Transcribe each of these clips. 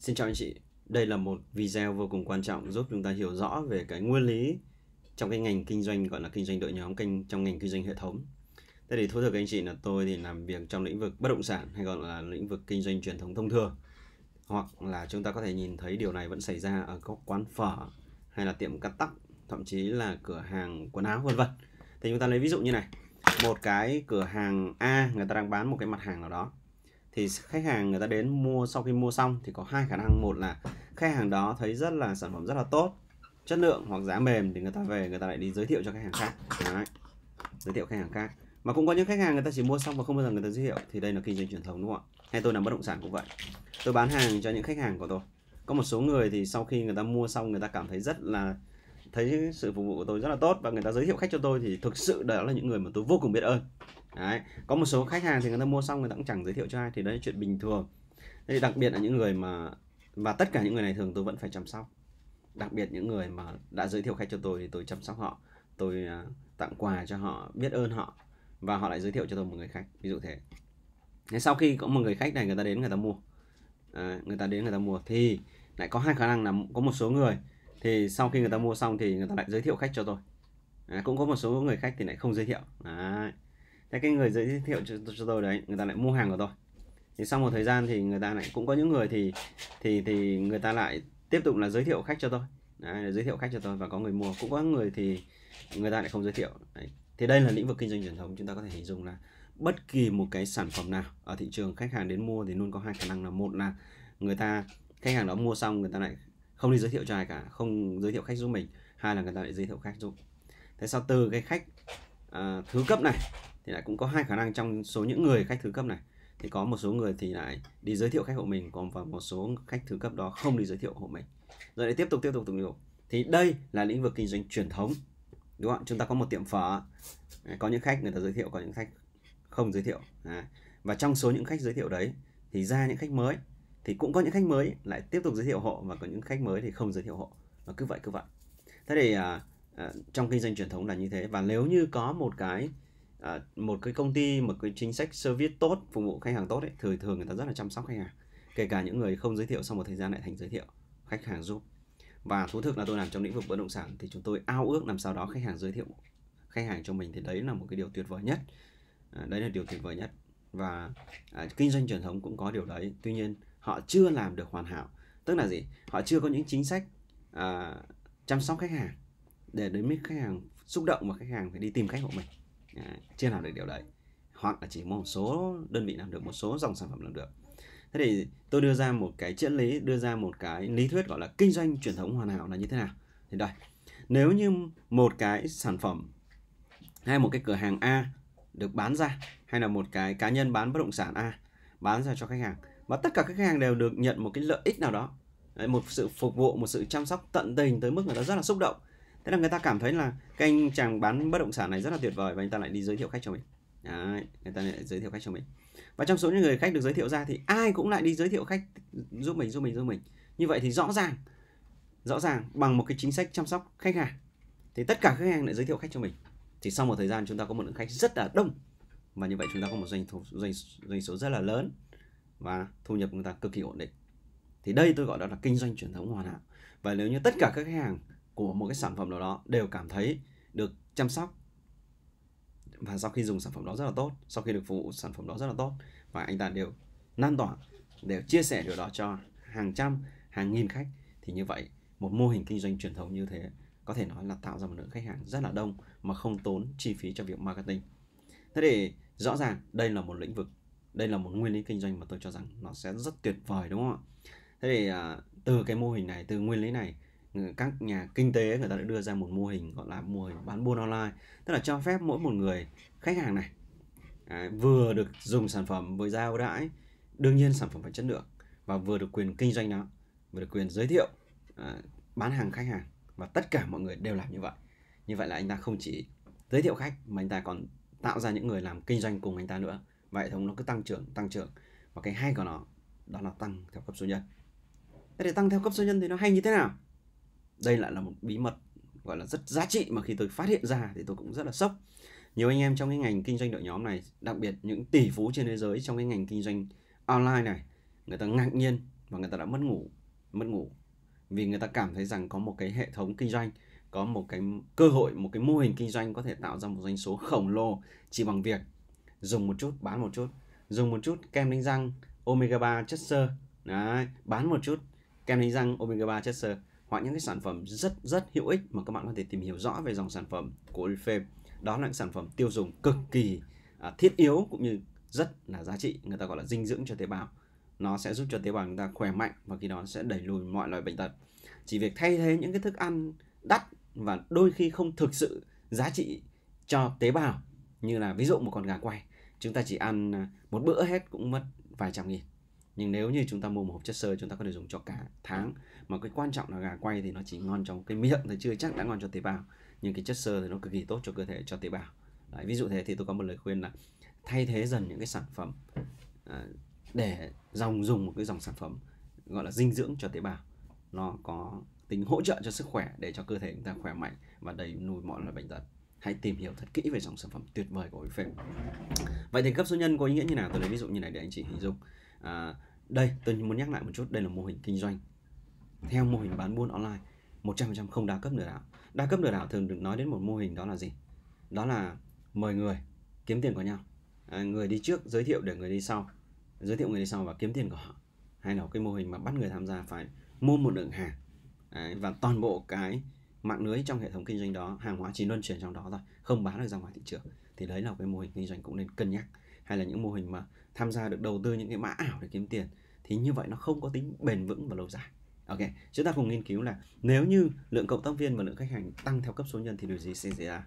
Xin chào anh chị. Đây là một video vô cùng quan trọng giúp chúng ta hiểu rõ về cái nguyên lý trong cái ngành kinh doanh gọi là kinh doanh đội nhóm kênh trong ngành kinh doanh hệ thống. Thế thì thú thực anh chị là tôi thì làm việc trong lĩnh vực bất động sản hay gọi là lĩnh vực kinh doanh truyền thống thông thường. Hoặc là chúng ta có thể nhìn thấy điều này vẫn xảy ra ở các quán phở hay là tiệm cắt tóc, thậm chí là cửa hàng quần áo vân vân. Thì chúng ta lấy ví dụ như này, một cái cửa hàng A người ta đang bán một cái mặt hàng nào đó thì khách hàng người ta đến mua sau khi mua xong thì có hai khả năng. Một là khách hàng đó thấy rất là sản phẩm rất là tốt, chất lượng hoặc giá mềm thì người ta về, người ta lại đi giới thiệu cho khách hàng khác. Đấy. giới thiệu khách hàng khác. Mà cũng có những khách hàng người ta chỉ mua xong và không bao giờ người ta giới thiệu thì đây là kinh doanh truyền thống, đúng không ạ? Hay tôi làm bất động sản cũng vậy. Tôi bán hàng cho những khách hàng của tôi. Có một số người thì sau khi người ta mua xong người ta cảm thấy rất là thấy sự phục vụ của tôi rất là tốt và người ta giới thiệu khách cho tôi thì thực sự đó là những người mà tôi vô cùng biết ơn. Đấy. có một số khách hàng thì người ta mua xong người ta cũng chẳng giới thiệu cho ai thì đấy là chuyện bình thường. Thế thì đặc biệt là những người mà và tất cả những người này thường tôi vẫn phải chăm sóc. Đặc biệt những người mà đã giới thiệu khách cho tôi thì tôi chăm sóc họ tôi à, tặng quà cho họ biết ơn họ và họ lại giới thiệu cho tôi một người khách ví dụ thế. Thế sau khi có một người khách này người ta đến người ta mua à, người ta đến người ta mua thì lại có hai khả năng là có một số người thì sau khi người ta mua xong thì người ta lại giới thiệu khách cho tôi. À, cũng có một số người khách thì lại không giới thiệu. Đấy. Thế cái người giới thiệu cho, cho tôi đấy người ta lại mua hàng của tôi. Thì sau một thời gian thì người ta lại cũng có những người thì thì thì người ta lại tiếp tục là giới thiệu khách cho tôi. Đấy, giới thiệu khách cho tôi và có người mua. Cũng có người thì người ta lại không giới thiệu. Đấy. thì đây là lĩnh vực kinh doanh truyền thống chúng ta có thể hình dung là bất kỳ một cái sản phẩm nào ở thị trường khách hàng đến mua thì luôn có hai khả năng là một là người ta khách hàng đó mua xong người ta lại không đi giới thiệu cho ai cả không giới thiệu khách giúp mình. Hai là người ta lại giới thiệu khách giúp. Thế sau từ cái khách uh, thứ cấp này thì lại cũng có hai khả năng trong số những người khách thứ cấp này. Thì có một số người thì lại đi giới thiệu khách hộ mình còn và một số khách thứ cấp đó không đi giới thiệu hộ mình. Rồi lại tiếp tục tiếp tục tiếp tục. Thì đây là lĩnh vực kinh doanh truyền thống đúng không chúng ta có một tiệm phở. Có những khách người ta giới thiệu có những khách không giới thiệu. Và trong số những khách giới thiệu đấy thì ra những khách mới thì cũng có những khách mới lại tiếp tục giới thiệu hộ và có những khách mới thì không giới thiệu hộ. Và cứ vậy cứ vậy. Thế thì à, à, trong kinh doanh truyền thống là như thế. Và nếu như có một cái à, một cái công ty một cái chính sách service tốt phục vụ khách hàng tốt ấy thường thường người ta rất là chăm sóc khách hàng. Kể cả những người không giới thiệu sau một thời gian lại thành giới thiệu khách hàng giúp. Và thú thực là tôi làm trong lĩnh vực bất động sản thì chúng tôi ao ước làm sao đó khách hàng giới thiệu khách hàng cho mình thì đấy là một cái điều tuyệt vời nhất. À, đấy là điều tuyệt vời nhất. Và à, kinh doanh truyền thống cũng có điều đấy. Tuy nhiên họ chưa làm được hoàn hảo. Tức là gì? Họ chưa có những chính sách à, chăm sóc khách hàng để đến mức khách hàng xúc động và khách hàng phải đi tìm khách hộ mình. À, chưa làm được điều đấy. Hoặc là chỉ một số đơn vị làm được một số dòng sản phẩm làm được. Thế thì tôi đưa ra một cái triết lý đưa ra một cái lý thuyết gọi là kinh doanh truyền thống hoàn hảo là như thế nào. Thì đây nếu như một cái sản phẩm hay một cái cửa hàng A được bán ra hay là một cái cá nhân bán bất động sản A bán ra cho khách hàng và tất cả các khách hàng đều được nhận một cái lợi ích nào đó. Đấy, một sự phục vụ một sự chăm sóc tận tình tới mức người ta rất là xúc động. Thế là người ta cảm thấy là cái anh chàng bán bất động sản này rất là tuyệt vời và anh ta lại đi giới thiệu khách cho mình. Đấy, người ta lại giới thiệu khách cho mình. Và trong số những người khách được giới thiệu ra thì ai cũng lại đi giới thiệu khách giúp mình giúp mình giúp mình. Như vậy thì rõ ràng rõ ràng bằng một cái chính sách chăm sóc khách hàng thì tất cả khách hàng lại giới thiệu khách cho mình. Thì sau một thời gian chúng ta có một lượng khách rất là đông. Và như vậy chúng ta có một doanh thu doanh doanh số rất là lớn và thu nhập của người ta cực kỳ ổn định. Thì đây tôi gọi đó là kinh doanh truyền thống hoàn hảo. Và nếu như tất cả các khách hàng của một cái sản phẩm nào đó đều cảm thấy được chăm sóc và sau khi dùng sản phẩm đó rất là tốt, sau khi được phục vụ sản phẩm đó rất là tốt và anh ta đều lan tỏa, đều chia sẻ điều đó cho hàng trăm, hàng nghìn khách, thì như vậy một mô hình kinh doanh truyền thống như thế có thể nói là tạo ra một lượng khách hàng rất là đông mà không tốn chi phí cho việc marketing. Thế thì rõ ràng đây là một lĩnh vực đây là một nguyên lý kinh doanh mà tôi cho rằng nó sẽ rất tuyệt vời đúng không ạ? Thế thì à, từ cái mô hình này từ nguyên lý này các nhà kinh tế người ta đã đưa ra một mô hình gọi là mô hình bán buôn online. Tức là cho phép mỗi một người khách hàng này à, vừa được dùng sản phẩm với giao đãi đương nhiên sản phẩm phải chất lượng và vừa được quyền kinh doanh nó vừa được quyền giới thiệu à, bán hàng khách hàng và tất cả mọi người đều làm như vậy. Như vậy là anh ta không chỉ giới thiệu khách mà anh ta còn tạo ra những người làm kinh doanh cùng anh ta nữa và hệ thống nó cứ tăng trưởng tăng trưởng. Và cái hay của nó, đó là tăng theo cấp số nhân. Thế để tăng theo cấp số nhân thì nó hay như thế nào? Đây lại là một bí mật, gọi là rất giá trị mà khi tôi phát hiện ra thì tôi cũng rất là sốc. Nhiều anh em trong cái ngành kinh doanh đội nhóm này, đặc biệt những tỷ phú trên thế giới trong cái ngành kinh doanh online này, người ta ngạc nhiên và người ta đã mất ngủ mất ngủ. Vì người ta cảm thấy rằng có một cái hệ thống kinh doanh, có một cái cơ hội, một cái mô hình kinh doanh có thể tạo ra một doanh số khổng lồ chỉ bằng việc dùng một chút bán một chút. Dùng một chút kem đánh răng omega 3 chất xơ. Đấy, bán một chút kem đánh răng omega 3 chất xơ. Hoặc những cái sản phẩm rất rất hữu ích mà các bạn có thể tìm hiểu rõ về dòng sản phẩm của Oriflame đó là những sản phẩm tiêu dùng cực kỳ à, thiết yếu cũng như rất là giá trị người ta gọi là dinh dưỡng cho tế bào. Nó sẽ giúp cho tế bào chúng ta khỏe mạnh và khi đó sẽ đẩy lùi mọi loại bệnh tật. Chỉ việc thay thế những cái thức ăn đắt và đôi khi không thực sự giá trị cho tế bào như là ví dụ một con gà quay chúng ta chỉ ăn à, một bữa hết cũng mất vài trăm nghìn. Nhưng nếu như chúng ta mua một hộp chất xơ chúng ta có thể dùng cho cả tháng. Mà cái quan trọng là gà quay thì nó chỉ ngon trong cái miệng thì chưa chắc đã ngon cho tế bào. Nhưng cái chất xơ thì nó cực kỳ tốt cho cơ thể cho tế bào. Đấy, ví dụ thế thì tôi có một lời khuyên là thay thế dần những cái sản phẩm à, để dòng dùng một cái dòng sản phẩm gọi là dinh dưỡng cho tế bào. Nó có tính hỗ trợ cho sức khỏe để cho cơ thể chúng ta khỏe mạnh và đẩy lùi mọi loại bệnh tật hãy tìm hiểu thật kỹ về dòng sản phẩm tuyệt vời của Oriflame vậy thì cấp số nhân có ý nghĩa như nào? Tôi lấy ví dụ như này để anh chị hình dung. À, đây tôi muốn nhắc lại một chút đây là mô hình kinh doanh. Theo mô hình bán buôn online 100% không đa cấp lừa đảo. Đa cấp lừa đảo thường được nói đến một mô hình đó là gì? Đó là mời người kiếm tiền của nhau. À, người đi trước giới thiệu để người đi sau. Giới thiệu người đi sau và kiếm tiền của họ. Hay là cái mô hình mà bắt người tham gia phải mua một lượng hàng. Đấy, và toàn bộ cái mạng lưới trong hệ thống kinh doanh đó, hàng hóa chỉ luân chuyển trong đó thôi, không bán được ra ngoài thị trường. Thì đấy là cái mô hình kinh doanh cũng nên cân nhắc. Hay là những mô hình mà tham gia được đầu tư những cái mã ảo để kiếm tiền, thì như vậy nó không có tính bền vững và lâu dài. Ok, chúng ta cùng nghiên cứu là nếu như lượng cộng tác viên và lượng khách hàng tăng theo cấp số nhân thì điều gì sẽ xảy ra?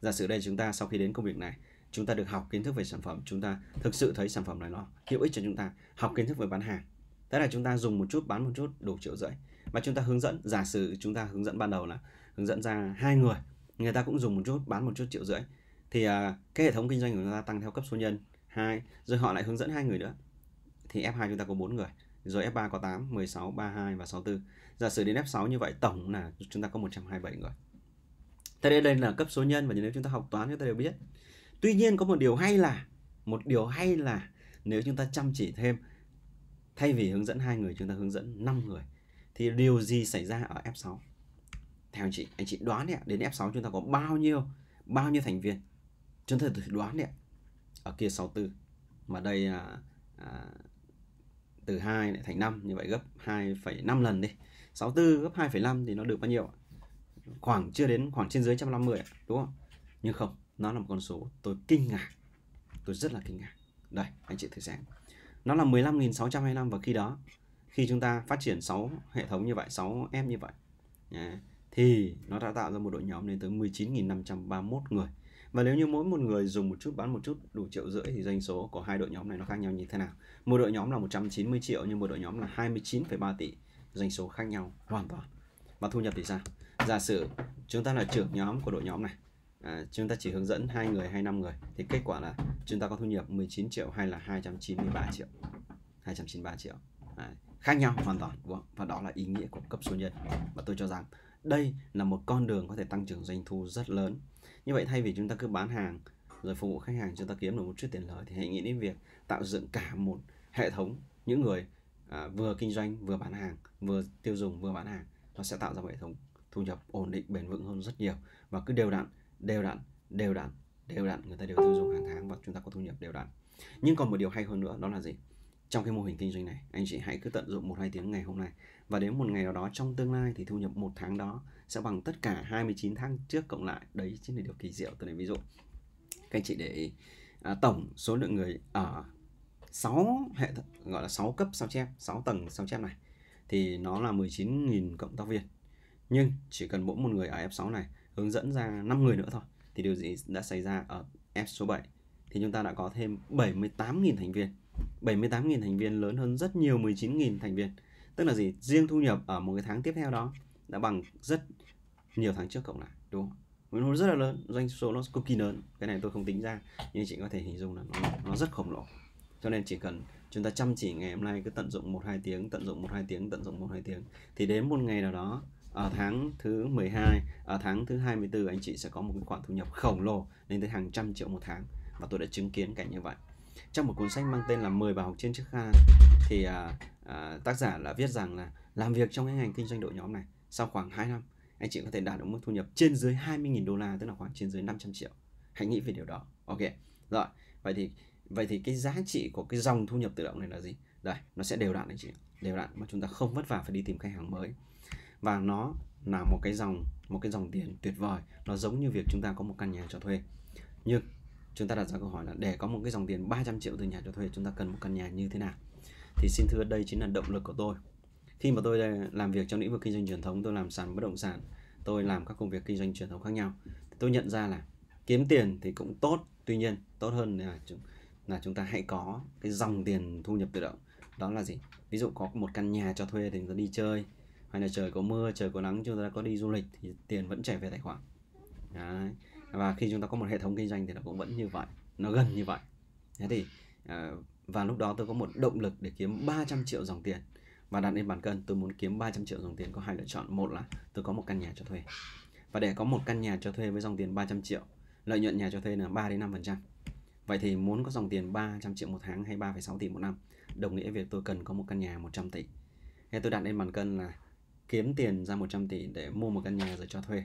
Giả sử đây, chúng ta sau khi đến công việc này, chúng ta được học kiến thức về sản phẩm, chúng ta thực sự thấy sản phẩm này nó hữu ích cho chúng ta, học kiến thức về bán hàng. Thế là chúng ta dùng một chút, bán một chút, đủ triệu rưỡi và chúng ta hướng dẫn giả sử chúng ta hướng dẫn ban đầu là hướng dẫn ra hai người người ta cũng dùng một chút bán một chút triệu rưỡi. Thì à, cái hệ thống kinh doanh của chúng ta tăng theo cấp số nhân hai rồi họ lại hướng dẫn hai người nữa. Thì F2 chúng ta có 4 người rồi F3 có 8, 16, 32 và 64 giả sử đến F6 như vậy tổng là chúng ta có 127 người. Thế đây đây là cấp số nhân và nếu chúng ta học toán chúng ta đều biết. Tuy nhiên có một điều hay là một điều hay là nếu chúng ta chăm chỉ thêm thay vì hướng dẫn hai người chúng ta hướng dẫn 5 người thì điều gì xảy ra ở F6 theo anh chị anh chị đoán đấy đến F6 chúng ta có bao nhiêu bao nhiêu thành viên? Chúng ta thử đoán đấy ở kia 64 mà đây là à, từ 2 lại thành 5 như vậy gấp 2,5 lần đi. 64 gấp 2,5 thì nó được bao nhiêu khoảng chưa đến khoảng trên dưới 150 đúng không? Nhưng không nó là một con số tôi kinh ngạc. Tôi rất là kinh ngạc. Đây anh chị thử xem. Nó là 15.625 và khi đó khi chúng ta phát triển 6 hệ thống như vậy 6 em như vậy thì nó đã tạo ra một đội nhóm lên tới 19.531 người. Và nếu như mỗi một người dùng một chút bán một chút đủ triệu rưỡi thì doanh số của hai đội nhóm này nó khác nhau như thế nào? Một đội nhóm là 190 triệu nhưng một đội nhóm là 29,3 tỷ doanh số khác nhau hoàn toàn. Và thu nhập thì sao? Giả sử chúng ta là trưởng nhóm của đội nhóm này à, chúng ta chỉ hướng dẫn hai người hay năm người thì kết quả là chúng ta có thu nhập 19 triệu hay là 293 triệu 293 triệu. À, khác nhau hoàn toàn đúng không? và đó là ý nghĩa của cấp số nhân. Và tôi cho rằng đây là một con đường có thể tăng trưởng doanh thu rất lớn. Như vậy thay vì chúng ta cứ bán hàng rồi phục vụ khách hàng chúng ta kiếm được một chút tiền lời thì hãy nghĩ đến việc tạo dựng cả một hệ thống. Những người à, vừa kinh doanh vừa bán hàng vừa tiêu dùng vừa bán hàng nó sẽ tạo ra một hệ thống thu nhập ổn định bền vững hơn rất nhiều. Và cứ đều đặn đều đặn đều đặn đều đặn người ta đều tiêu dùng hàng tháng và chúng ta có thu nhập đều đặn. Nhưng còn một điều hay hơn nữa đó là gì? Trong cái mô hình kinh doanh này anh chị hãy cứ tận dụng một hai tiếng ngày hôm nay. Và đến một ngày nào đó trong tương lai thì thu nhập một tháng đó sẽ bằng tất cả 29 tháng trước cộng lại. Đấy chính là điều kỳ diệu tôi lấy ví dụ. Các anh chị để ý, à, tổng số lượng người ở 6 hệ gọi là 6 cấp sao chép 6 tầng sao chép này thì nó là 19.000 cộng tác viên. Nhưng chỉ cần mỗi một người ở F6 này hướng dẫn ra 5 người nữa thôi thì điều gì đã xảy ra ở F số 7 thì chúng ta đã có thêm 78.000 thành viên. 78.000 thành viên lớn hơn rất nhiều 19.000 thành viên. Tức là gì? Riêng thu nhập ở một cái tháng tiếp theo đó đã bằng rất nhiều tháng trước cộng lại đúng không? Nó rất là lớn doanh số nó cực kỳ lớn. Cái này tôi không tính ra nhưng chị có thể hình dung là nó, nó rất khổng lồ. Cho nên chỉ cần chúng ta chăm chỉ ngày hôm nay cứ tận dụng một hai tiếng tận dụng một hai tiếng tận dụng một hai tiếng thì đến một ngày nào đó ở tháng thứ 12 ở tháng thứ 24 anh chị sẽ có một cái khoản thu nhập khổng lồ lên tới hàng trăm triệu một tháng và tôi đã chứng kiến cảnh như vậy. Trong một cuốn sách mang tên là 10 bài học trên chiếc kha thì à, à, tác giả là viết rằng là làm việc trong cái ngành kinh doanh đội nhóm này sau khoảng 2 năm anh chị có thể đạt được mức thu nhập trên dưới 20.000 đô la tức là khoảng trên dưới 500 triệu. Hãy nghĩ về điều đó. Ok rồi. Vậy thì vậy thì cái giá trị của cái dòng thu nhập tự động này là gì? Đây nó sẽ đều đặn anh chị đều đặn mà chúng ta không vất vả phải đi tìm khách hàng mới. Và nó là một cái dòng một cái dòng tiền tuyệt vời. Nó giống như việc chúng ta có một căn nhà cho thuê. Nhưng chúng ta đặt ra câu hỏi là để có một cái dòng tiền 300 triệu từ nhà cho thuê, chúng ta cần một căn nhà như thế nào? Thì xin thưa, đây chính là động lực của tôi. Khi mà tôi ờ, làm việc trong lĩnh vực kinh doanh truyền thống, tôi làm sàn bất động sản, tôi làm các công việc kinh doanh truyền thống khác nhau tôi nhận ra là kiếm tiền thì cũng tốt, tuy nhiên tốt hơn là là chúng ta hãy có cái dòng tiền thu nhập tự động. Đó là gì? Ví dụ có một căn nhà cho thuê thì chúng ta đi chơi, hay là trời có mưa, trời có nắng, chúng ta có đi du lịch thì tiền vẫn chảy về tài khoản. Đấy và khi chúng ta có một hệ thống kinh doanh thì nó cũng vẫn như vậy nó gần như vậy. Thế thì ờ, và lúc đó tôi có một động lực để kiếm 300 triệu dòng tiền. Và đặt lên bàn cân tôi muốn kiếm 300 triệu dòng tiền có hai lựa chọn. Một là tôi có một căn nhà cho thuê. Và để có một căn nhà cho thuê với dòng tiền 300 triệu lợi nhuận nhà cho thuê là 3 đến 5 phần trăm. Vậy thì muốn có dòng tiền 300 triệu một tháng hay 3,6 tỷ một năm đồng nghĩa việc tôi cần có một căn nhà 100 tỷ. Thế tôi đặt lên bàn cân là kiếm tiền ra 100 tỷ để mua một căn nhà rồi cho thuê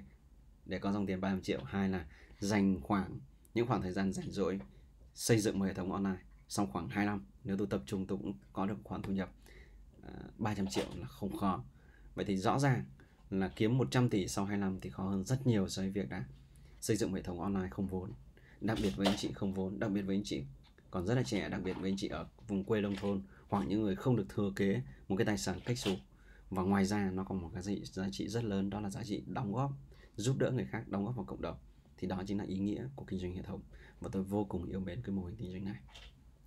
để có dòng tiền 300 triệu. Hai là dành khoảng những khoảng thời gian rảnh rỗi xây dựng một hệ thống online sau khoảng 2 năm. Nếu tôi tập trung tôi cũng có được khoản thu nhập à, uh, 300 triệu là không khó. Vậy thì rõ ràng là kiếm 100 tỷ sau 2 năm thì khó hơn rất nhiều so với việc đã xây dựng hệ thống online không vốn. Đặc biệt với anh chị không vốn đặc biệt với anh chị còn rất là trẻ đặc biệt với anh chị ở vùng quê nông thôn hoặc những người không được thừa kế một cái tài sản cách xù. Và ngoài ra nó còn một cái giá trị rất lớn đó là giá trị đóng góp giúp đỡ người khác đóng góp vào cộng đồng, thì đó chính là ý nghĩa của kinh doanh hệ thống. Và tôi vô cùng yêu mến cái mô hình kinh doanh này.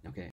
Ok.